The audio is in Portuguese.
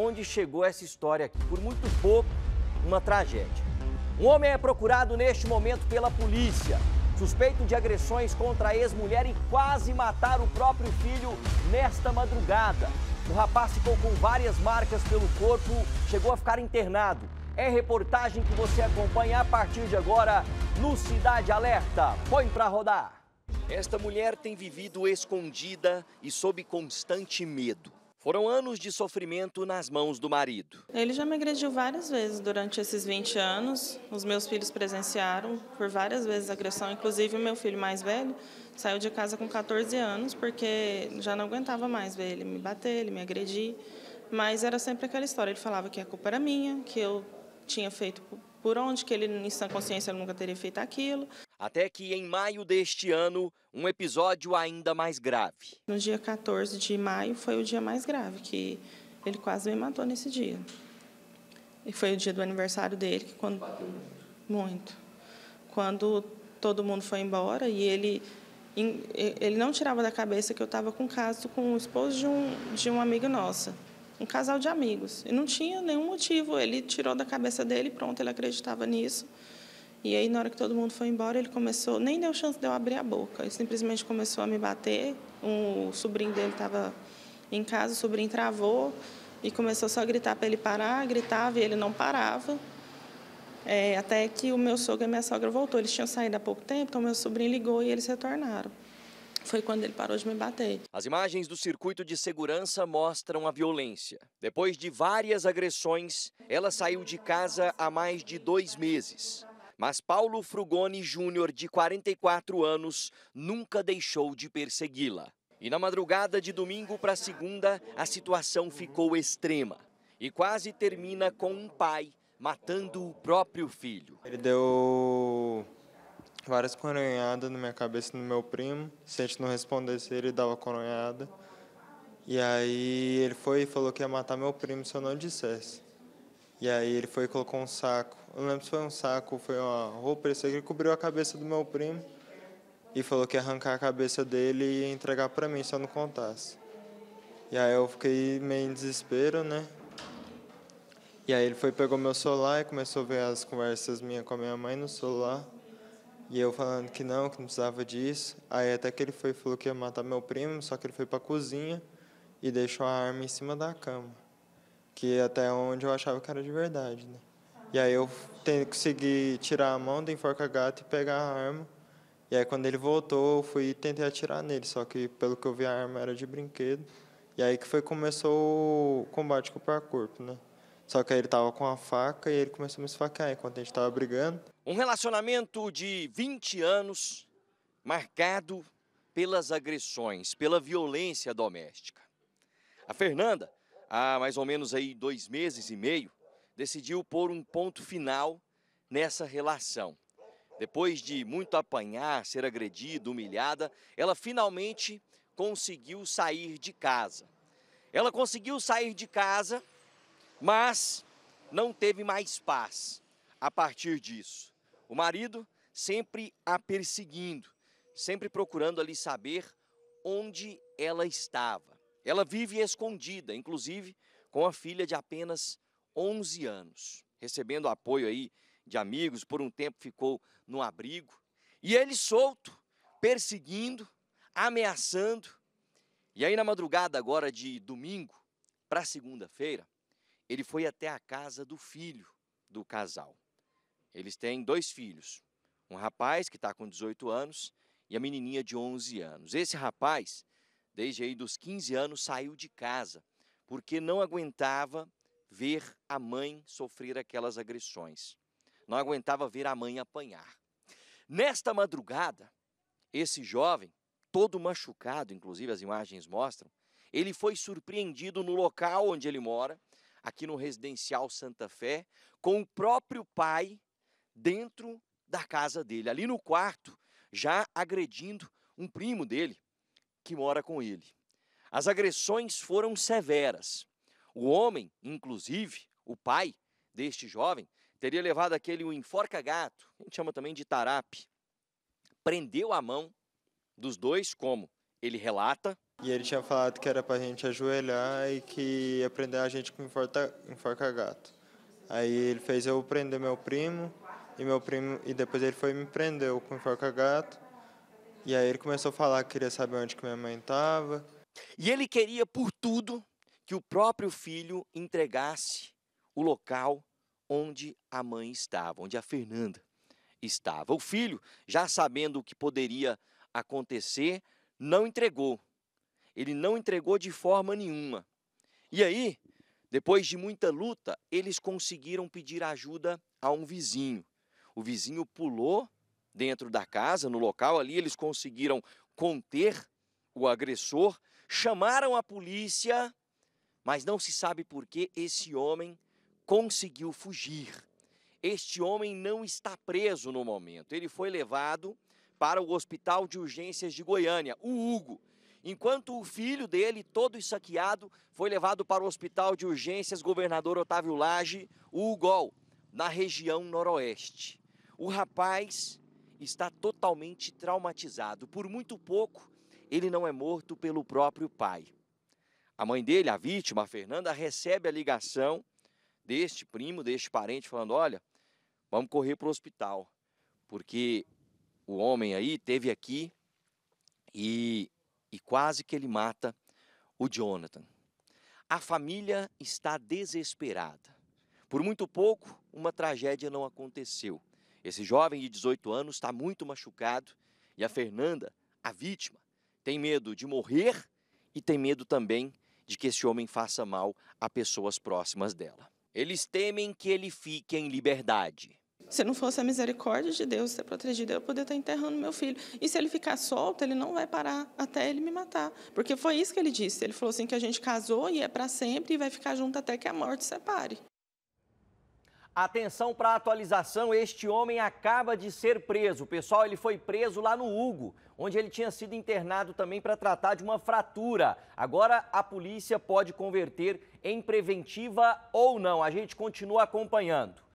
Onde chegou essa história aqui? Por muito pouco, uma tragédia. Um homem é procurado neste momento pela polícia, suspeito de agressões contra a ex-mulher e quase matar o próprio filho nesta madrugada. O rapaz ficou com várias marcas pelo corpo, chegou a ficar internado. É reportagem que você acompanha a partir de agora no Cidade Alerta. Põe pra rodar. Esta mulher tem vivido escondida e sob constante medo. Foram anos de sofrimento nas mãos do marido. Ele já me agrediu várias vezes durante esses 20 anos. Os meus filhos presenciaram por várias vezes agressão, inclusive o meu filho mais velho saiu de casa com 14 anos porque já não aguentava mais ver ele me bater, ele me agredir. Mas era sempre aquela história, ele falava que a culpa era minha, que eu tinha feito por onde, que ele em sã consciência nunca teria feito aquilo. Até que em maio deste ano, um episódio ainda mais grave. No dia 14 de maio foi o dia mais grave, que ele quase me matou nesse dia. E foi o dia do aniversário dele, que quando muito. Quando todo mundo foi embora e ele ele não tirava da cabeça que eu estava com caso com o esposo de um de uma amiga nossa, um casal de amigos. E não tinha nenhum motivo, ele tirou da cabeça dele, pronto, ele acreditava nisso. E aí, na hora que todo mundo foi embora, ele começou, nem deu chance de eu abrir a boca. Ele simplesmente começou a me bater. Um, o sobrinho dele estava em casa, o sobrinho travou e começou só a gritar para ele parar, gritava e ele não parava. É, até que o meu sogro e a minha sogra voltou. Eles tinham saído há pouco tempo, então meu sobrinho ligou e eles retornaram. Foi quando ele parou de me bater. As imagens do circuito de segurança mostram a violência. Depois de várias agressões, ela saiu de casa há mais de dois meses. Mas Paulo Frugoni Júnior, de 44 anos, nunca deixou de persegui-la. E na madrugada de domingo para segunda, a situação ficou extrema e quase termina com um pai matando o próprio filho. Ele deu várias coronhadas na minha cabeça no meu primo. Se a gente não respondesse, ele dava coronhada. E aí ele foi e falou que ia matar meu primo se eu não dissesse. E aí ele foi e colocou um saco. Eu não lembro se foi um saco foi uma roupa, ele que cobriu a cabeça do meu primo e falou que ia arrancar a cabeça dele e entregar para mim se eu não contasse. E aí eu fiquei meio em desespero, né? E aí ele foi pegou meu celular e começou a ver as conversas minhas com a minha mãe no celular. E eu falando que não, que não precisava disso. Aí até que ele foi falou que ia matar meu primo, só que ele foi para a cozinha e deixou a arma em cima da cama que até onde eu achava que era de verdade, né? E aí eu consegui tirar a mão do enforca-gato e pegar a arma. E aí quando ele voltou, eu fui e tentei atirar nele, só que pelo que eu vi a arma era de brinquedo. E aí que foi começou o combate corpo a corpo, né? Só que aí ele tava com a faca e ele começou a me esfaquear enquanto a gente tava brigando. Um relacionamento de 20 anos marcado pelas agressões, pela violência doméstica. A Fernanda há mais ou menos aí dois meses e meio, decidiu pôr um ponto final nessa relação. Depois de muito apanhar, ser agredida, humilhada, ela finalmente conseguiu sair de casa. Ela conseguiu sair de casa, mas não teve mais paz a partir disso. O marido sempre a perseguindo, sempre procurando ali saber onde ela estava. Ela vive escondida, inclusive com a filha de apenas 11 anos, recebendo apoio aí de amigos, por um tempo ficou no abrigo, e ele solto, perseguindo, ameaçando. E aí na madrugada agora de domingo para segunda-feira, ele foi até a casa do filho do casal. Eles têm dois filhos, um rapaz que está com 18 anos e a menininha de 11 anos. Esse rapaz desde aí dos 15 anos, saiu de casa, porque não aguentava ver a mãe sofrer aquelas agressões. Não aguentava ver a mãe apanhar. Nesta madrugada, esse jovem, todo machucado, inclusive as imagens mostram, ele foi surpreendido no local onde ele mora, aqui no residencial Santa Fé, com o próprio pai dentro da casa dele, ali no quarto, já agredindo um primo dele, que mora com ele. As agressões foram severas. O homem, inclusive, o pai deste jovem, teria levado aquele um enforca-gato, a gente chama também de tarape, prendeu a mão dos dois, como ele relata, E ele tinha falado que era pra gente ajoelhar e que ia prender a gente com enforca-gato. Aí ele fez eu prender meu primo e meu primo e depois ele foi e me prendeu com enforca-gato. E aí ele começou a falar que queria saber onde que minha mãe estava. E ele queria por tudo que o próprio filho entregasse o local onde a mãe estava, onde a Fernanda estava. O filho, já sabendo o que poderia acontecer, não entregou. Ele não entregou de forma nenhuma. E aí, depois de muita luta, eles conseguiram pedir ajuda a um vizinho. O vizinho pulou dentro da casa, no local ali, eles conseguiram conter o agressor, chamaram a polícia, mas não se sabe por que esse homem conseguiu fugir. Este homem não está preso no momento. Ele foi levado para o Hospital de Urgências de Goiânia, o Hugo. Enquanto o filho dele, todo esfaqueado, foi levado para o Hospital de Urgências Governador Otávio Lage, o UGOL, na região noroeste. O rapaz está totalmente traumatizado. Por muito pouco, ele não é morto pelo próprio pai. A mãe dele, a vítima, a Fernanda, recebe a ligação deste primo, deste parente, falando: Olha, vamos correr para o hospital, porque o homem aí teve aqui e, e quase que ele mata o Jonathan. A família está desesperada. Por muito pouco, uma tragédia não aconteceu. Esse jovem de 18 anos está muito machucado e a Fernanda, a vítima, tem medo de morrer e tem medo também de que esse homem faça mal a pessoas próximas dela. Eles temem que ele fique em liberdade. Se não fosse a misericórdia de Deus ter protegido, eu poderia estar enterrando meu filho. E se ele ficar solto, ele não vai parar até ele me matar. Porque foi isso que ele disse. Ele falou assim que a gente casou e é para sempre e vai ficar junto até que a morte separe. Atenção para a atualização, este homem acaba de ser preso. Pessoal, ele foi preso lá no Hugo, onde ele tinha sido internado também para tratar de uma fratura. Agora a polícia pode converter em preventiva ou não. A gente continua acompanhando.